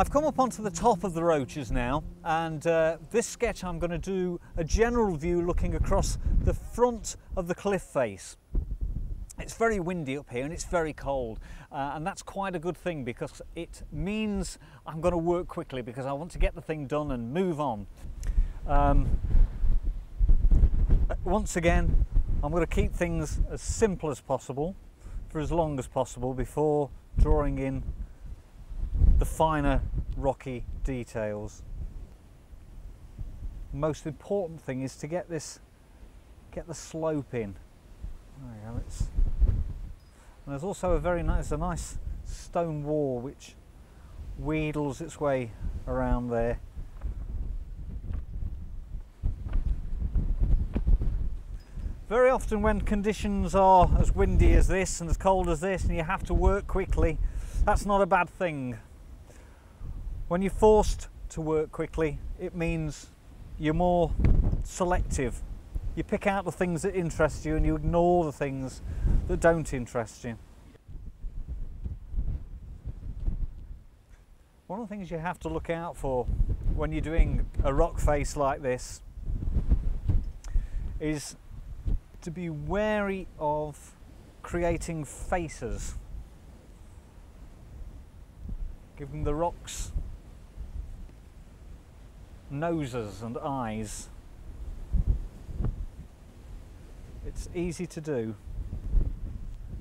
I've come up onto the top of the Roaches now and uh, this sketch I'm going to do a general view looking across the front of the cliff face. It's very windy up here and it's very cold uh, and that's quite a good thing because it means I'm going to work quickly because I want to get the thing done and move on. Um, once again I'm going to keep things as simple as possible for as long as possible before drawing in the finer rocky details. Most important thing is to get this, get the slope in. There go, and there's also a very nice, a nice stone wall which wheedles its way around there. Very often when conditions are as windy as this and as cold as this and you have to work quickly, that's not a bad thing. When you're forced to work quickly, it means you're more selective. You pick out the things that interest you and you ignore the things that don't interest you. One of the things you have to look out for when you're doing a rock face like this is to be wary of creating faces, Give them the rocks noses and eyes. It's easy to do.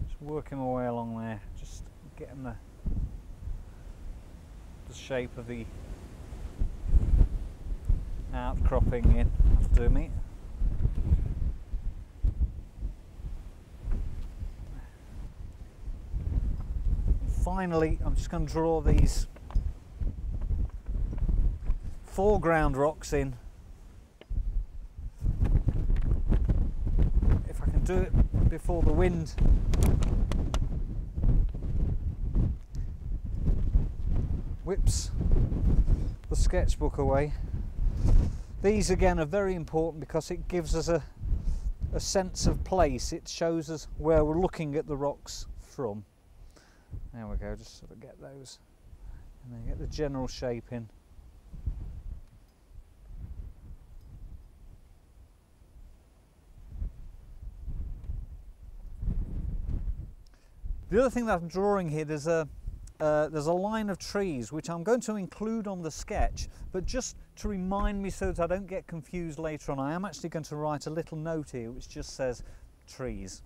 Just working my way along there, just getting the the shape of the outcropping in after me. finally, I'm just going to draw these foreground rocks in. If I can do it before the wind whips the sketchbook away. These again are very important because it gives us a, a sense of place. It shows us where we're looking at the rocks from. There we go, just sort of get those and then get the general shape in. The other thing that I'm drawing here, there's a, uh, there's a line of trees which I'm going to include on the sketch, but just to remind me so that I don't get confused later on, I am actually going to write a little note here which just says trees.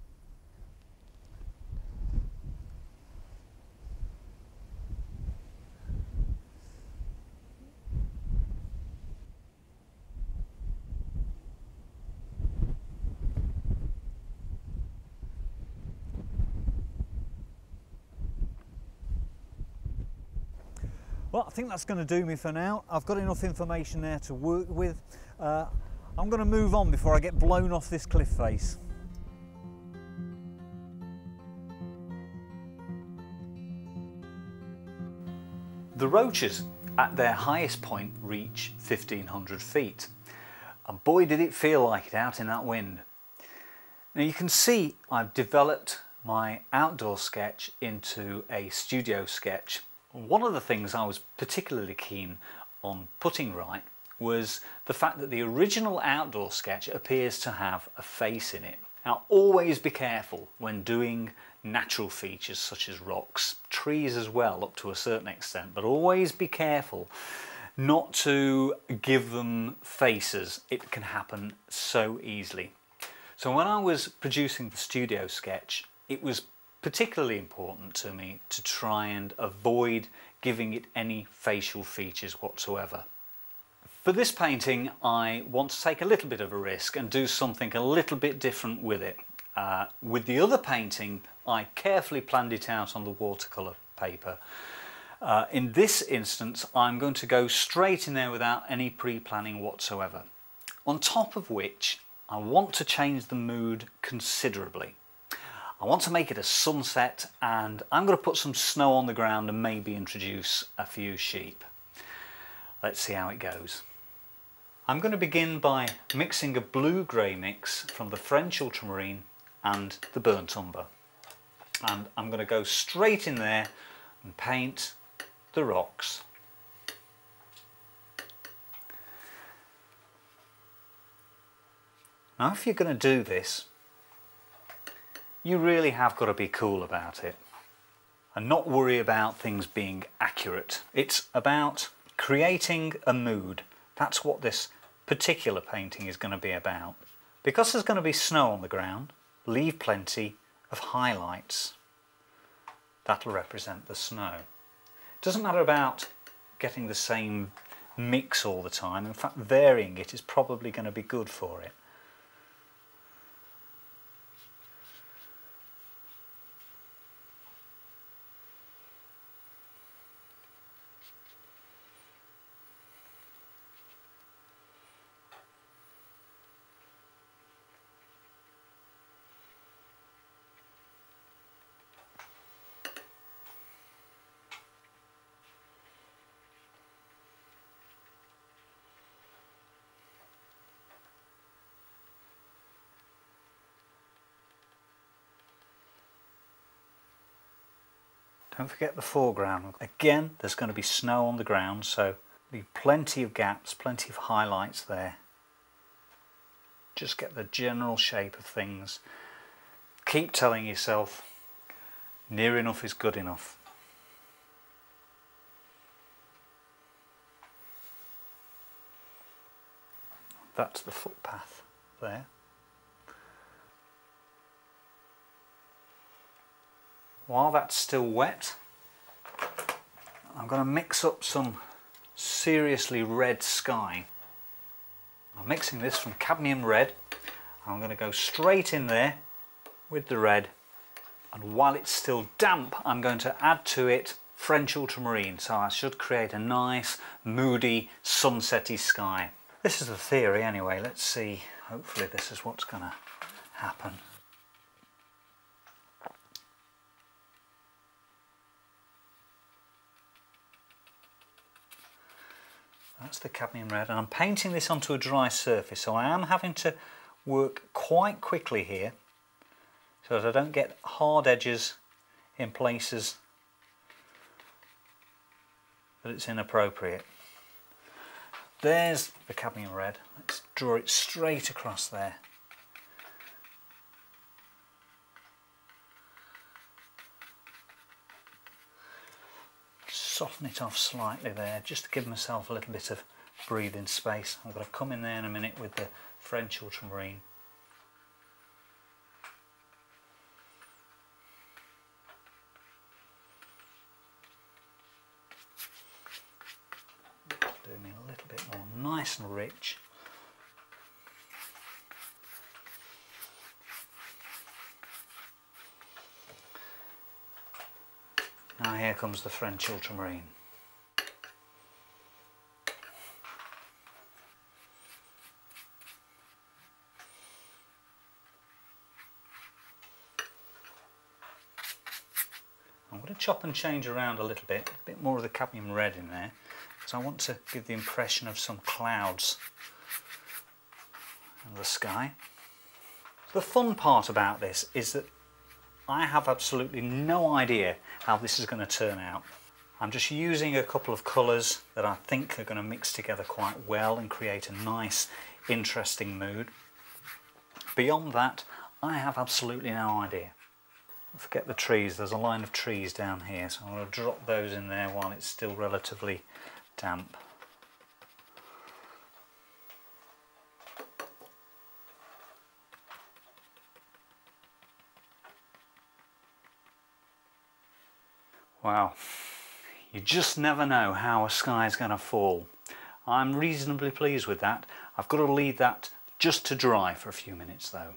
Well, I think that's going to do me for now. I've got enough information there to work with. Uh, I'm going to move on before I get blown off this cliff face. The Roaches at their highest point reach 1500 feet. And boy did it feel like it out in that wind. Now you can see I've developed my outdoor sketch into a studio sketch one of the things I was particularly keen on putting right was the fact that the original outdoor sketch appears to have a face in it. Now always be careful when doing natural features such as rocks, trees as well up to a certain extent, but always be careful not to give them faces. It can happen so easily. So when I was producing the studio sketch, it was particularly important to me to try and avoid giving it any facial features whatsoever. For this painting I want to take a little bit of a risk and do something a little bit different with it. Uh, with the other painting I carefully planned it out on the watercolour paper. Uh, in this instance I'm going to go straight in there without any pre-planning whatsoever. On top of which I want to change the mood considerably. I want to make it a sunset and I'm going to put some snow on the ground and maybe introduce a few sheep. Let's see how it goes. I'm going to begin by mixing a blue-grey mix from the French ultramarine and the burnt umber. And I'm going to go straight in there and paint the rocks. Now if you're going to do this, you really have got to be cool about it and not worry about things being accurate. It's about creating a mood. That's what this particular painting is going to be about. Because there's going to be snow on the ground, leave plenty of highlights. That'll represent the snow. It doesn't matter about getting the same mix all the time. In fact, varying it is probably going to be good for it. Don't forget the foreground. Again, there's going to be snow on the ground, so be plenty of gaps, plenty of highlights there. Just get the general shape of things. Keep telling yourself, near enough is good enough. That's the footpath there. While that's still wet, I'm going to mix up some seriously red sky. I'm mixing this from cadmium red. I'm going to go straight in there with the red and while it's still damp I'm going to add to it French ultramarine so I should create a nice moody sunsetty sky. This is the theory anyway, let's see, hopefully this is what's going to happen. That's the cadmium red and I'm painting this onto a dry surface so I am having to work quite quickly here so that I don't get hard edges in places that it's inappropriate. There's the cadmium red. Let's draw it straight across there. Soften it off slightly there just to give myself a little bit of breathing space. I'm going to come in there in a minute with the French ultramarine. Do me a little bit more nice and rich. Now here comes the French ultramarine. I'm going to chop and change around a little bit, a bit more of the cadmium red in there, because I want to give the impression of some clouds in the sky. The fun part about this is that I have absolutely no idea how this is going to turn out. I'm just using a couple of colours that I think are going to mix together quite well and create a nice interesting mood. Beyond that I have absolutely no idea. Forget the trees, there's a line of trees down here so I'm going to drop those in there while it's still relatively damp. Wow, you just never know how a sky is going to fall. I'm reasonably pleased with that. I've got to leave that just to dry for a few minutes though.